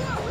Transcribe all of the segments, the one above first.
Yeah.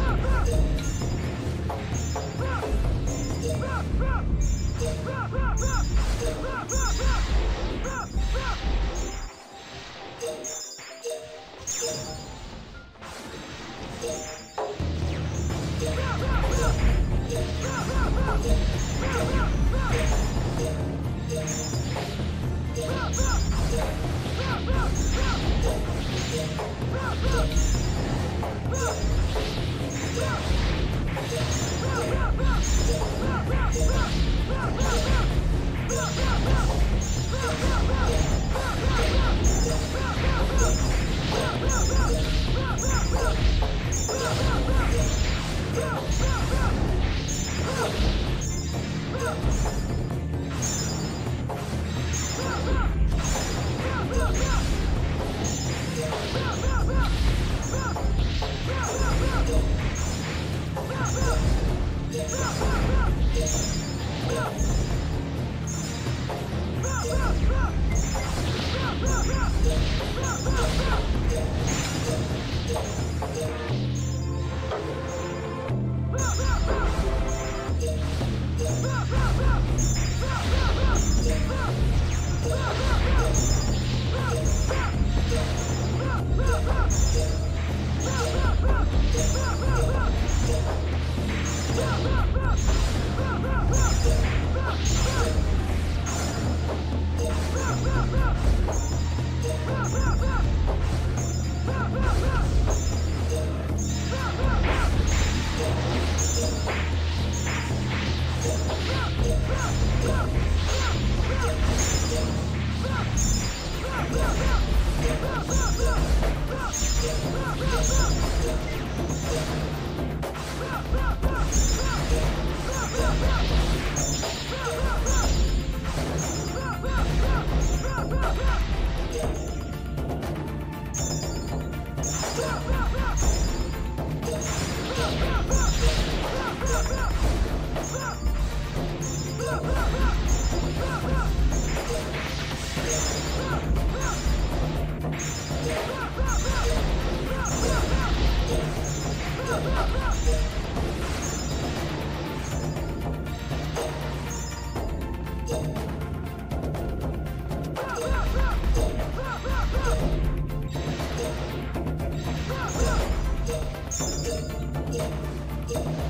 Ah!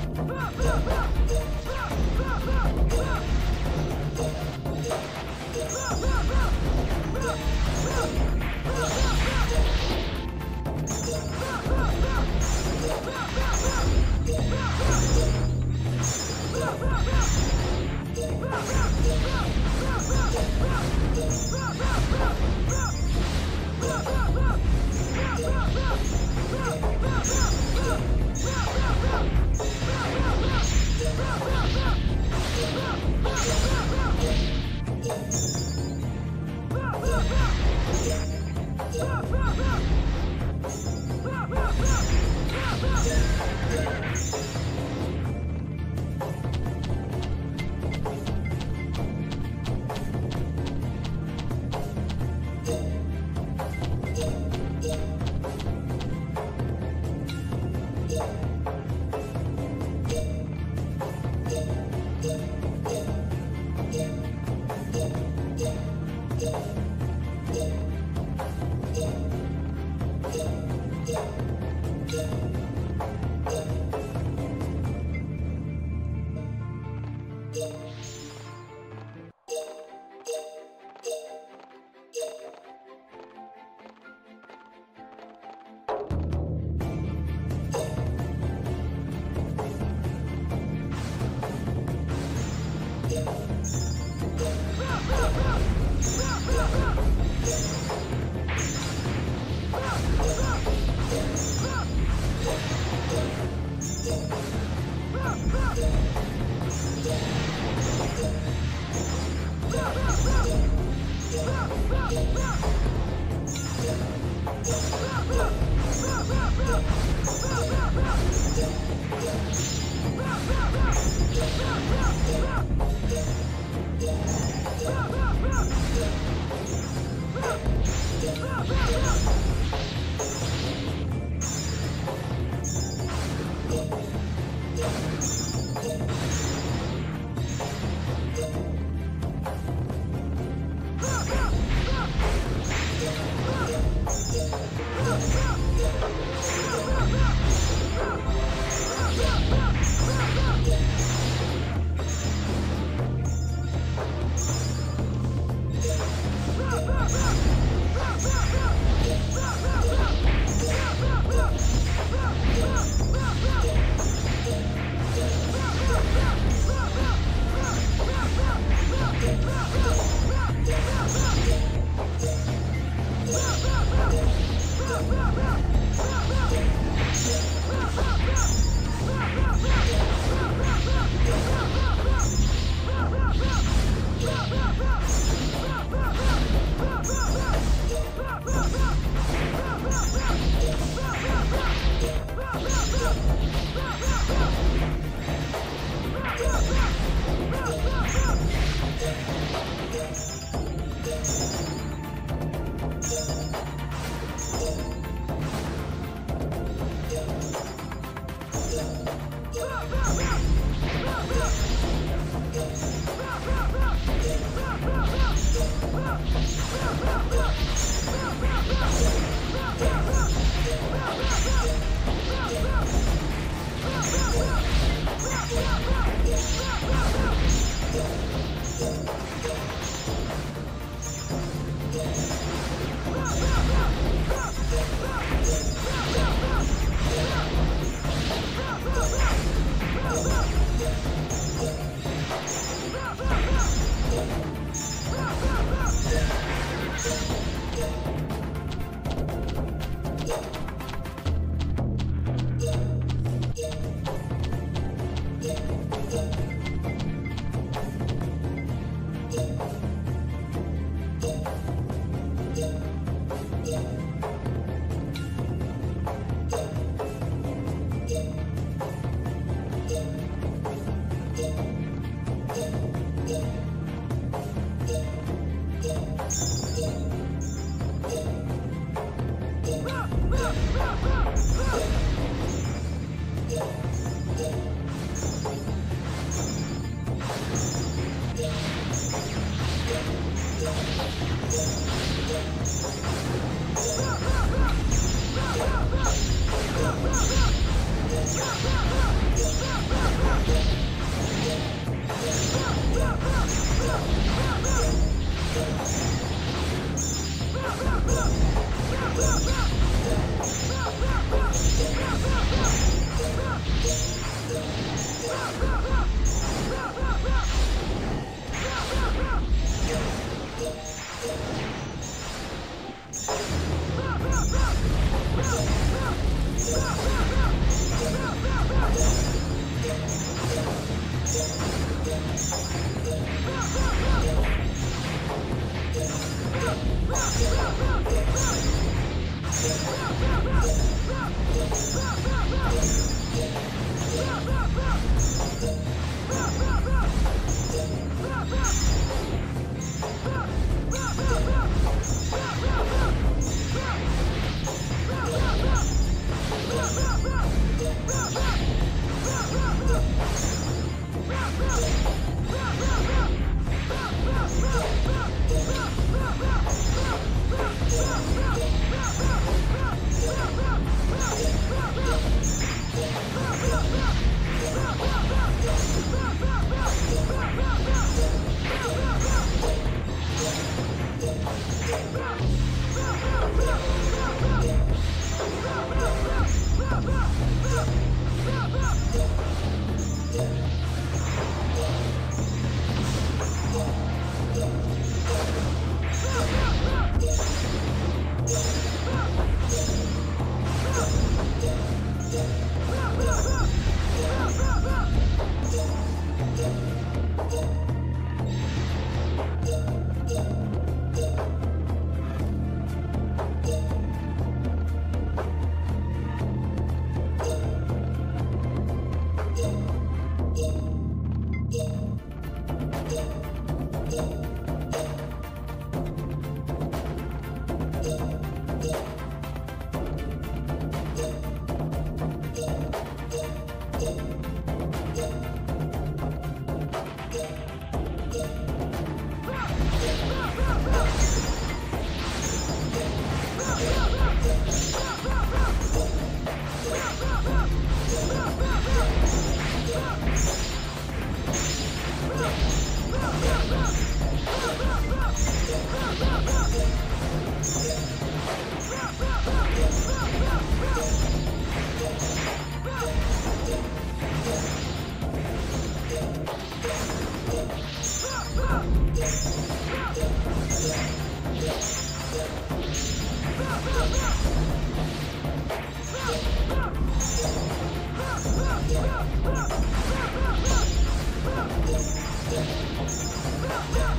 Yeah.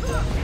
Run!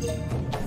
Yeah.